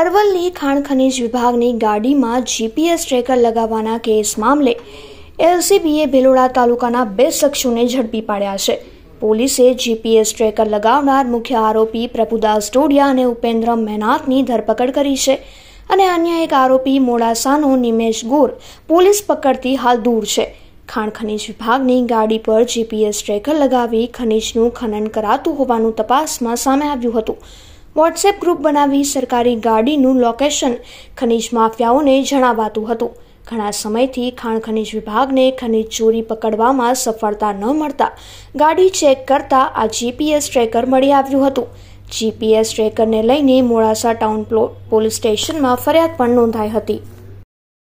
અરવલ્લી ખાણ ખનીજ વિભાગની ગાડીમાં જીપીએસ ટ્રેકર લગાવવાના કેસ મામલે એલસીબીએ ભેલોડા તાલુકાના બે શખ્સોને ઝડપી પાડ્યા છે. પોલીસે જીપીએસ ટ્રેકર લગાવનાર મુખ્ય આરોપી પ્રભુદાસ ટોડિયા અને ઉપેન્દ્ર મહેનાથની ધરપકડ કરી છે અને અન્ય એક આરોપી મોડાસાનો નિમેશ ગોર પોલીસ પકડતી હાલ દૂર છે. ખાણ ખનીજ વિભાગની ગાડી પર જીપીએસ ટ્રેકર લગાવી ખનીજનું ખનન કરાતું હોવાનું તપાસમાં સામે આવ્યું હતું. વોટ્સએપ ગ્રુપ બનાવી સરકારી ગાડીનું લોકેશન ખનીજ માફિયાઓને જણાવાતું હતું. ઘણા સમયથી ખાણ ખનીજ વિભાગને ખનીજ ચોરી પકડવામાં સફળતા ન મળતા ગાડી ચેક કરતા આ જીપીએસ ટ્રેકર મળી આવ્યું હતું. જીપીએસ ટ્રેકરને લઈને મોડાસા ટાઉન પોલીસ સ્ટેશનમાં ફરિયાદ પણ નોંધાઈ હતી.